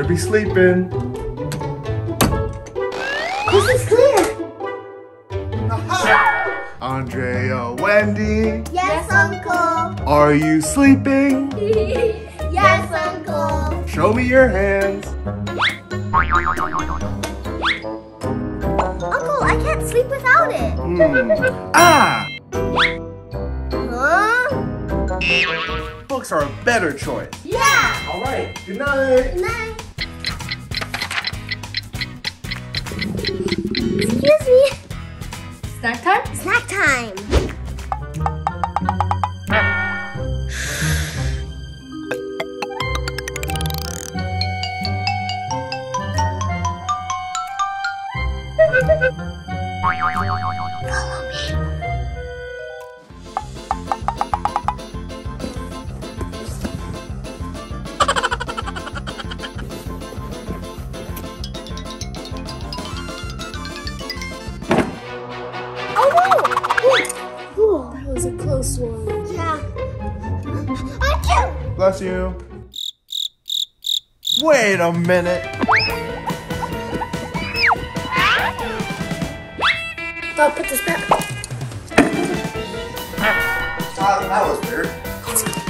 better be sleeping. This is clear. Andrea, Wendy, Yes, Uncle. are you sleeping? yes, Uncle. Show me your hands. Uncle, I can't sleep without it. Hmm. Ah! Huh? Books are a better choice. Yeah. All right. Good night. Good night. Excuse me. Snack time? Snack time. Bless you. Wait a minute. I'll put this back. Ah, that was weird.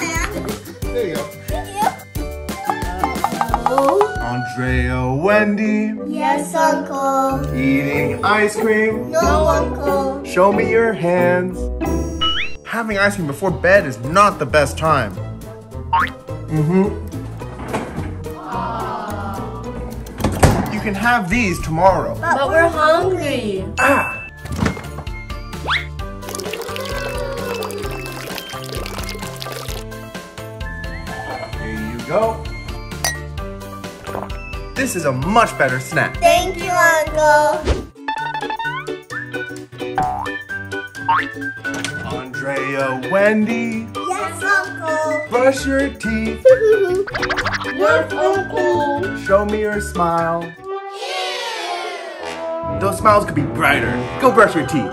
Hand. There you go. Thank you. Oh. Andrea, Wendy, Yes, Uncle. eating ice cream. No, Uncle. Show me your hands. Having ice cream before bed is not the best time. Mm-hmm. You can have these tomorrow. But we're hungry. Ah! Here you go. This is a much better snack. Thank you, Uncle. Andrea, Wendy, Yes, Uncle. brush your teeth. Yes, Uncle. Show me your smile. Those smiles could be brighter. Go brush your teeth.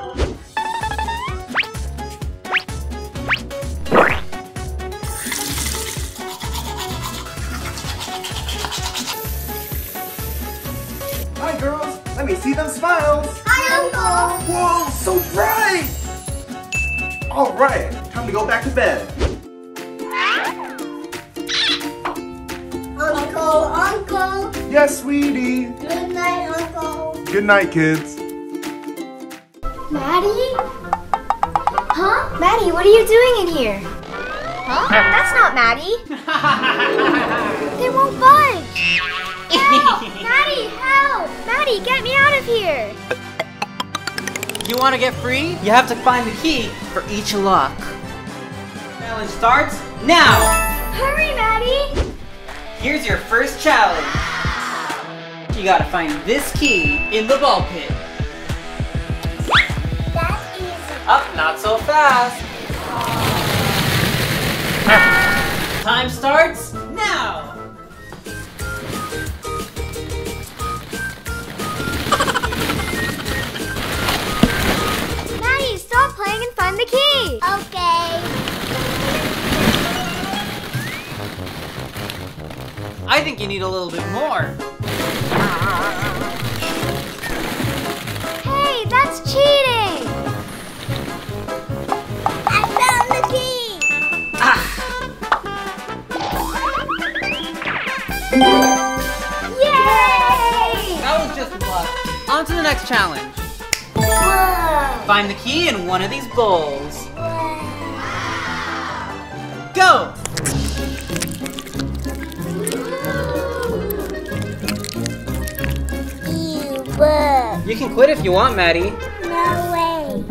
Hi, girls. Let me see them smiles. Hi, Uncle. Whoa, so bright. All right, time to go back to bed. Uncle, Uncle. Yes, sweetie. Good night, Uncle. Good night, kids. Maddie? Huh? Maddie, what are you doing in here? Huh? That's not Maddie. they won't budge. Help! Maddie, help! Maddie, get me out of here. You want to get free? You have to find the key for each lock. Challenge starts now! Hurry, Maddie. Here's your first challenge. You gotta find this key in the ball pit. That's easy. Up, not so fast. Think you need a little bit more. Hey, that's cheating. I found the key. Ah. Yay! That was just luck. On to the next challenge. Whoa. Find the key in one of these bowls. Go! You can quit if you want, Maddie. No way.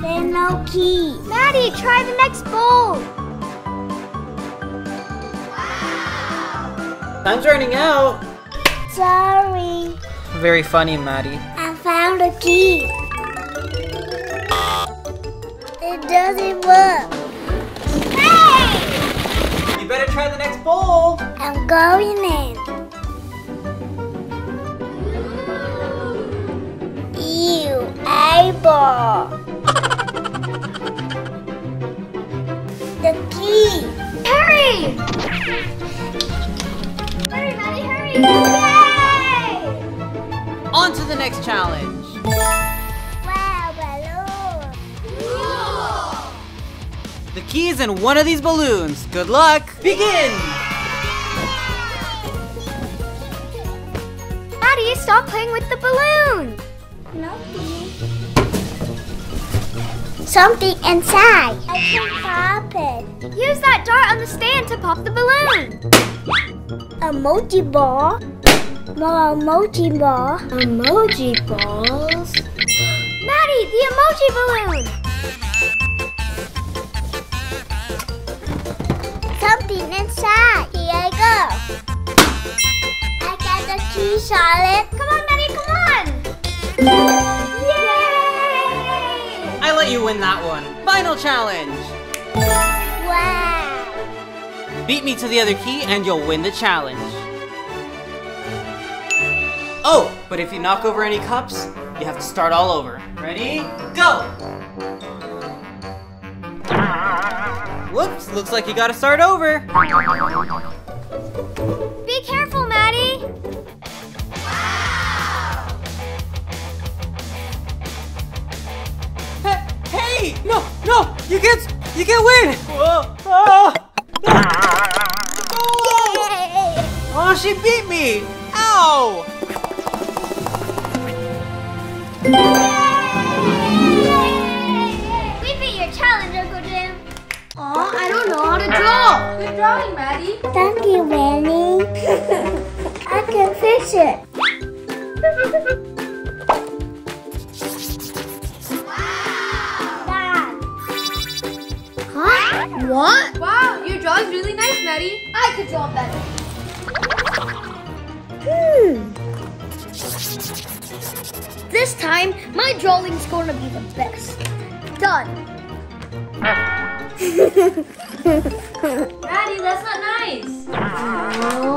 There's no key. Maddie, try the next bowl. Wow. Time's running out. Sorry. Very funny, Maddie. I found a key. It doesn't work. Hey! You better try the next bowl. I'm going in. Ew, the key. Hurry! Hurry, Maddie, hurry! Yay! On to the next challenge. Wow, balloon. The key's in one of these balloons. Good luck. Begin. Maddie, stop playing with the balloon. Something inside. I can pop it. Use that dart on the stand to pop the balloon. A Emoji ball. More emoji ball. Emoji balls. Maddie, the emoji balloon. Something inside. Here I go. I got the key, Charlotte. Come let you win that one. Final challenge. Wow. Beat me to the other key and you'll win the challenge. Oh, but if you knock over any cups, you have to start all over. Ready? Go! Whoops, looks like you gotta start over. Be careful, You can't, you can't win! Whoa, ah, Yay! oh, she beat me! Ow! We beat your challenge, Uncle Jim. Aw, I don't know how to draw. Good drawing, Maddie. Thank you, Manny. I can fix it. What? Wow, your drawing's really nice, Maddie. I could draw better. Hmm. This time, my drawing's gonna be the best. Done. Maddie, that's not nice.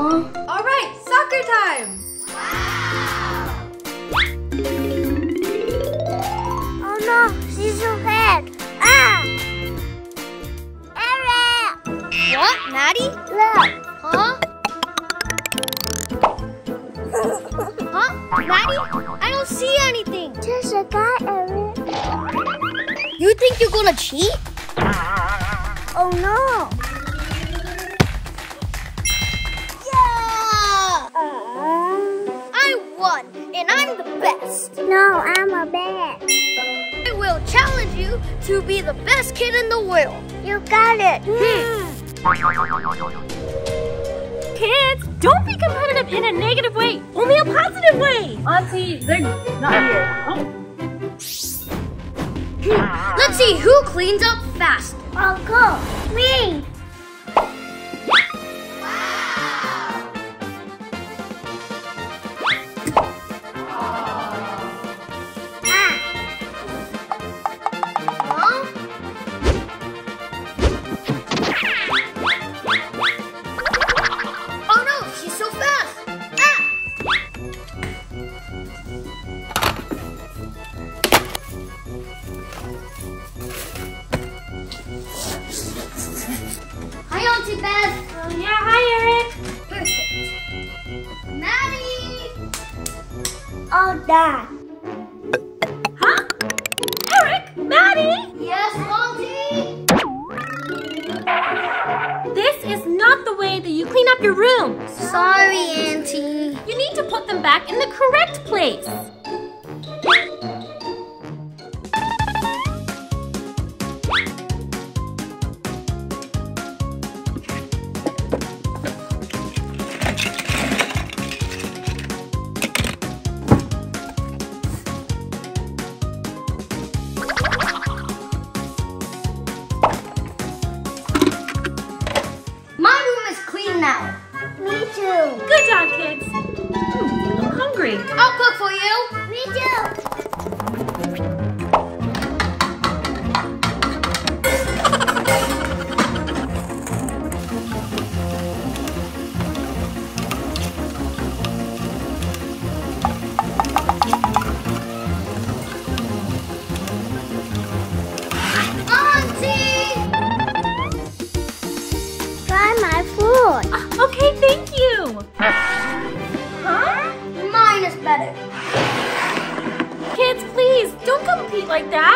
you're cheat? Oh no. Yeah! I won, and I'm the best. No, I'm a best. I will challenge you to be the best kid in the world. You got it. Hmm. Kids, don't be competitive in a negative way, only a positive way. Auntie, they're not here. Oh. Let's see who cleans up fast. I'll go. Me. Clean up your room. Sorry, Auntie. You need to put them back in the correct place. Like that.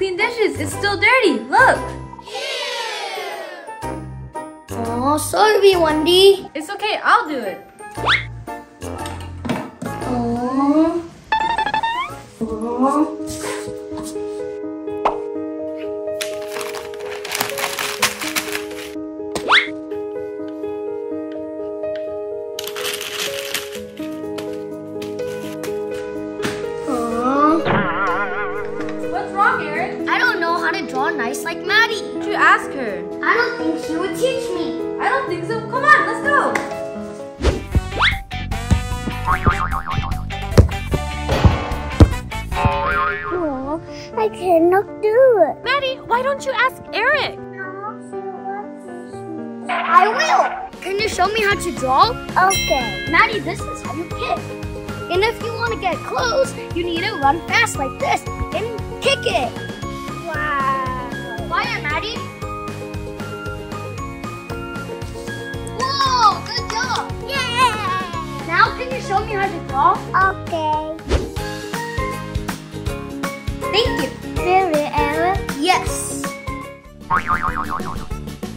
Isn't how you clean dishes. It's still dirty. Look. Oh, sorry, Wendy. It's okay. I'll do it. To like Maddie. Did you ask her? I don't think she would teach me. I don't think so. Come on, let's go. Oh, I cannot do it. Maddie, why don't you ask Eric? I will. Can you show me how to draw? Okay. Maddie, this is how you kick. And if you want to get close, you need to run fast like this and kick it. Wow. Fire, Maddie. Whoa, good job. Yeah. Now can you show me how to draw? Okay. Thank you. Really, Eric? Yes.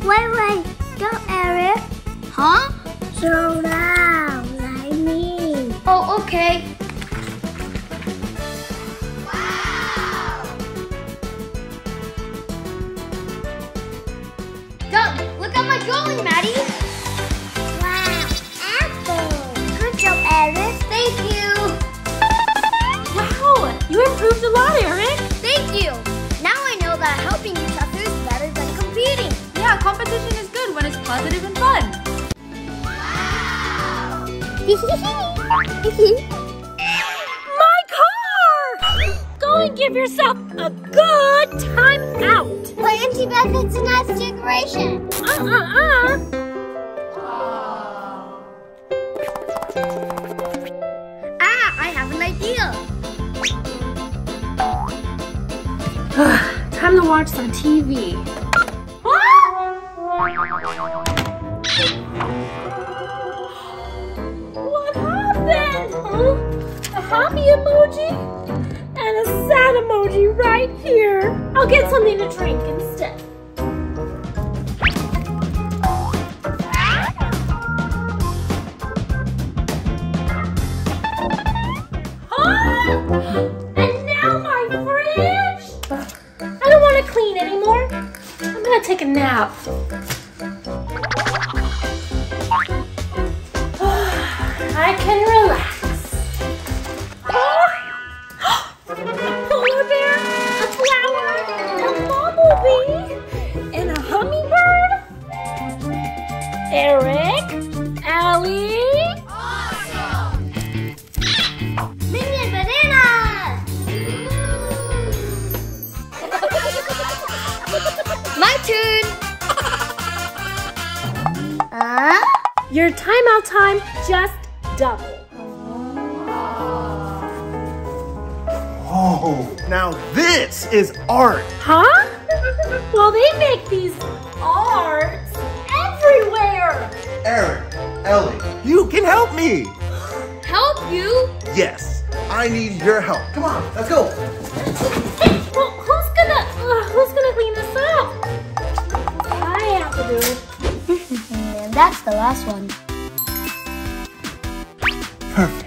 Wait, wait. Go, Eric. Huh? Slow down, like me. Oh, okay. But Auntie Beth, it's a nice decoration. Uh-uh-uh. Ah, I have an idea. Time to watch some TV. What happened? Huh? A happy emoji? And a sad emoji right here. I'll get something to drink instead. Eric, Allie. Minion banana. My turn. Uh? Your timeout time just doubled. Oh, now this is art. Huh? Well, they make these arts everywhere. Eric, Ellie, you can help me. Help you? Yes, I need your help. Come on, let's go. Hey, well, who's gonna uh, who's gonna clean this up? I have to do it. And that's the last one. Perfect.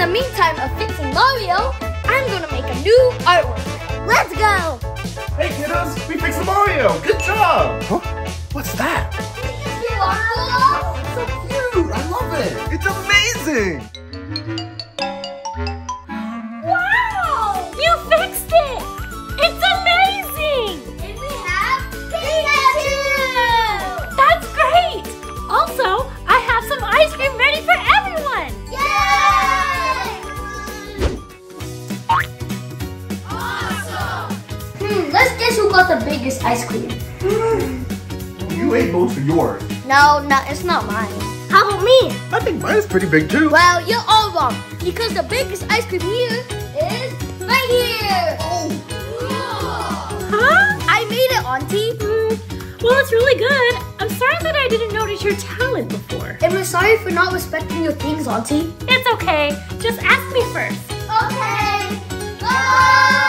the meantime of fixing Mario, I'm gonna make a new artwork. Let's go! Hey kiddos, we fixed the Mario. Good job. Huh? What's that? So cute. I love it. It's amazing. Let's guess who got the biggest ice cream. You ate most of yours. No, no, it's not mine. How about me? I think mine's pretty big too. Well, you're all wrong because the biggest ice cream here is right here. Oh. Huh? I made it, Auntie. Mm, well, it's really good. I'm sorry that I didn't notice your talent before. And we're sorry for not respecting your things, Auntie. It's okay. Just ask me first. Okay. Bye.